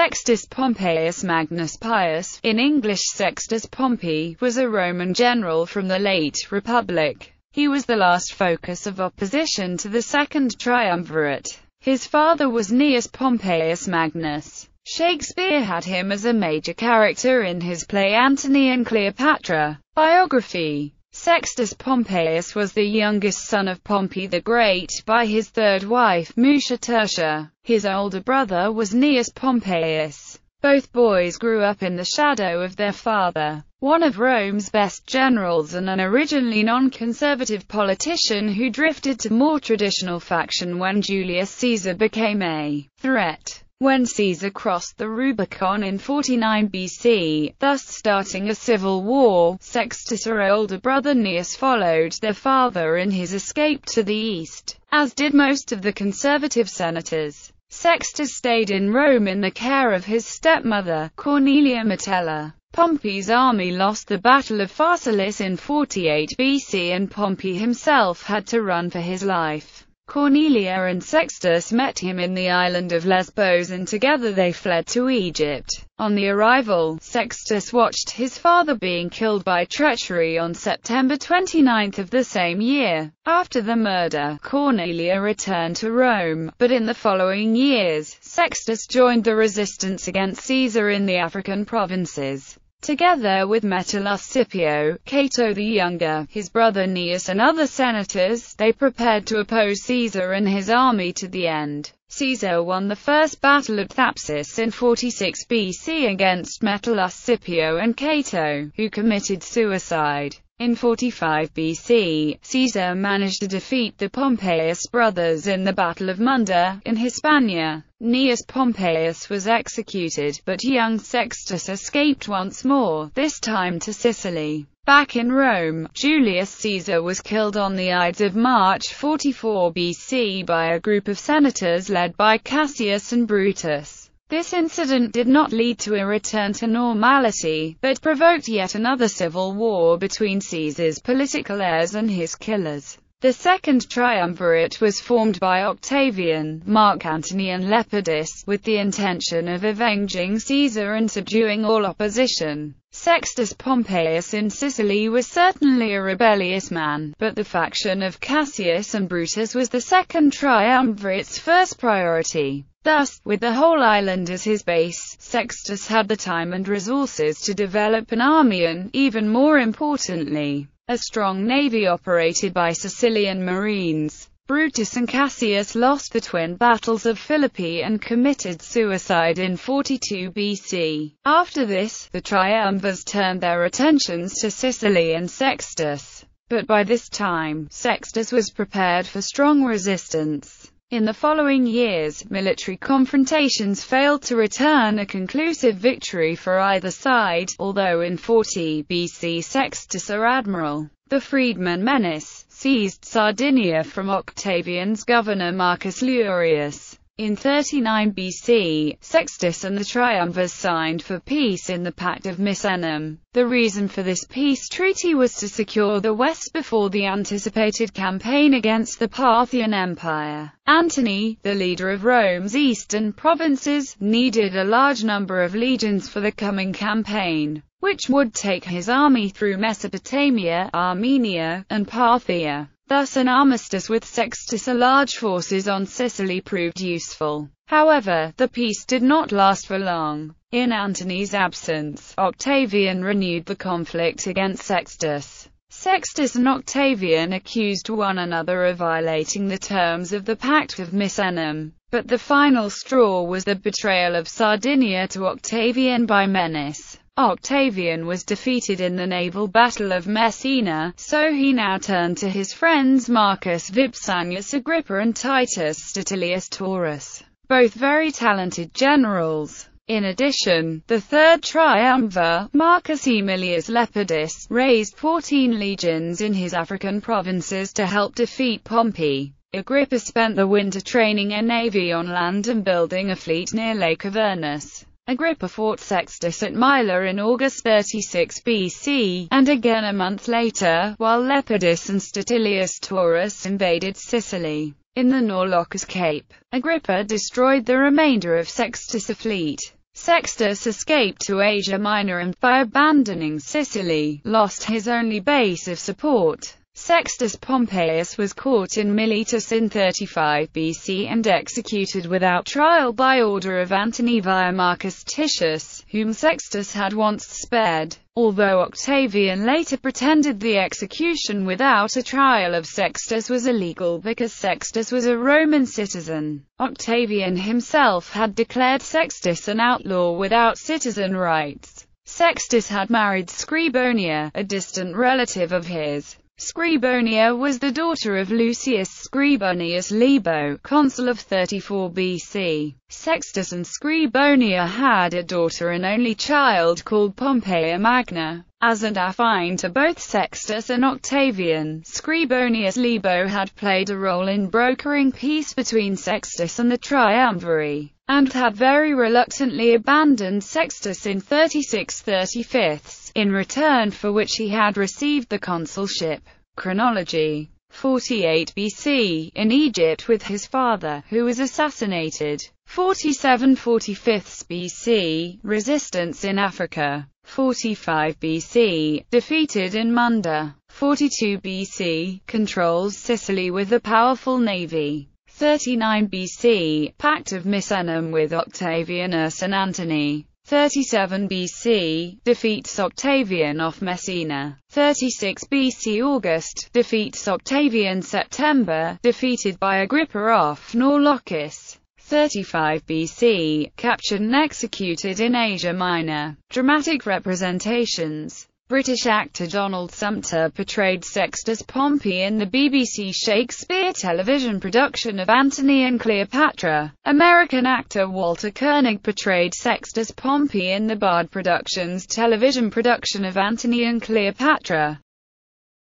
Sextus Pompeius Magnus Pius, in English Sextus Pompey, was a Roman general from the late Republic. He was the last focus of opposition to the Second Triumvirate. His father was Gnaeus Pompeius Magnus. Shakespeare had him as a major character in his play Antony and Cleopatra. Biography Sextus Pompeius was the youngest son of Pompey the Great by his third wife, Mucia Tertia. His older brother was Gnaeus Pompeius. Both boys grew up in the shadow of their father, one of Rome's best generals and an originally non-conservative politician who drifted to more traditional faction when Julius Caesar became a threat. When Caesar crossed the Rubicon in 49 BC, thus starting a civil war, Sextus' older brother Gnaeus followed their father in his escape to the east, as did most of the conservative senators. Sextus stayed in Rome in the care of his stepmother, Cornelia Metella. Pompey's army lost the Battle of Pharsalus in 48 BC and Pompey himself had to run for his life. Cornelia and Sextus met him in the island of Lesbos and together they fled to Egypt. On the arrival, Sextus watched his father being killed by treachery on September 29 of the same year. After the murder, Cornelia returned to Rome, but in the following years, Sextus joined the resistance against Caesar in the African provinces. Together with Metellus Scipio, Cato the Younger, his brother Gnaeus and other senators, they prepared to oppose Caesar and his army to the end. Caesar won the first battle at Thapsus in 46 BC against Metellus Scipio and Cato, who committed suicide. In 45 BC, Caesar managed to defeat the Pompeius brothers in the Battle of Munda, in Hispania. Gnaeus Pompeius was executed, but young Sextus escaped once more, this time to Sicily. Back in Rome, Julius Caesar was killed on the Ides of March 44 BC by a group of senators led by Cassius and Brutus. This incident did not lead to a return to normality, but provoked yet another civil war between Caesar's political heirs and his killers. The second triumvirate was formed by Octavian, Mark Antony and Lepidus, with the intention of avenging Caesar and subduing all opposition. Sextus Pompeius in Sicily was certainly a rebellious man, but the faction of Cassius and Brutus was the second triumvirate's first priority. Thus, with the whole island as his base, Sextus had the time and resources to develop an army and, even more importantly, a strong navy operated by Sicilian marines. Brutus and Cassius lost the twin battles of Philippi and committed suicide in 42 BC. After this, the triumvirs turned their attentions to Sicily and Sextus. But by this time, Sextus was prepared for strong resistance. In the following years, military confrontations failed to return a conclusive victory for either side, although in 40 BC Sextus or Admiral, the freedman Menas, seized Sardinia from Octavian's governor Marcus Lurius. In 39 BC, Sextus and the Triumvirs signed for peace in the Pact of Misenum. The reason for this peace treaty was to secure the West before the anticipated campaign against the Parthian Empire. Antony, the leader of Rome's eastern provinces, needed a large number of legions for the coming campaign, which would take his army through Mesopotamia, Armenia, and Parthia. Thus an armistice with Sextus large forces on Sicily proved useful. However, the peace did not last for long. In Antony's absence, Octavian renewed the conflict against Sextus. Sextus and Octavian accused one another of violating the terms of the Pact of Misenum, but the final straw was the betrayal of Sardinia to Octavian by Menas. Octavian was defeated in the naval battle of Messina, so he now turned to his friends Marcus Vipsanius Agrippa and Titus Statilius Taurus, both very talented generals. In addition, the third triumvir, Marcus Aemilius Lepidus, raised 14 legions in his African provinces to help defeat Pompey. Agrippa spent the winter training a navy on land and building a fleet near Lake Avernus. Agrippa fought Sextus at Mylae in August 36 BC, and again a month later, while Lepidus and Statilius Taurus invaded Sicily. In the Naulochus Cape, Agrippa destroyed the remainder of Sextus' fleet. Sextus escaped to Asia Minor and, by abandoning Sicily, lost his only base of support. Sextus Pompeius was caught in Miletus in 35 BC and executed without trial by order of Antony via Marcus Titius, whom Sextus had once spared. Although Octavian later pretended the execution without a trial of Sextus was illegal because Sextus was a Roman citizen, Octavian himself had declared Sextus an outlaw without citizen rights. Sextus had married Scribonia, a distant relative of his. Scribonia was the daughter of Lucius Scribonius Libo, consul of 34 BC. Sextus and Scribonia had a daughter and only child called Pompeia Magna. As an affine to both Sextus and Octavian, Scribonius Libo had played a role in brokering peace between Sextus and the Triumvirate, and had very reluctantly abandoned Sextus in 36 35 in return for which he had received the consulship. Chronology 48 BC, in Egypt with his father, who was assassinated. 47 45 BC, resistance in Africa. 45 BC, defeated in Munda. 42 BC, controls Sicily with a powerful navy. 39 BC, Pact of Misenum with Octavianus and Antony. 37 BC, defeats Octavian off Messina. 36 BC August, defeats Octavian September, defeated by Agrippa off Naulochus. 35 BC, captured and executed in Asia Minor. Dramatic representations British actor Donald Sumpter portrayed Sextus Pompey in the BBC Shakespeare television production of Antony and Cleopatra. American actor Walter Koenig portrayed Sextus Pompey in the Bard Productions television production of Antony and Cleopatra.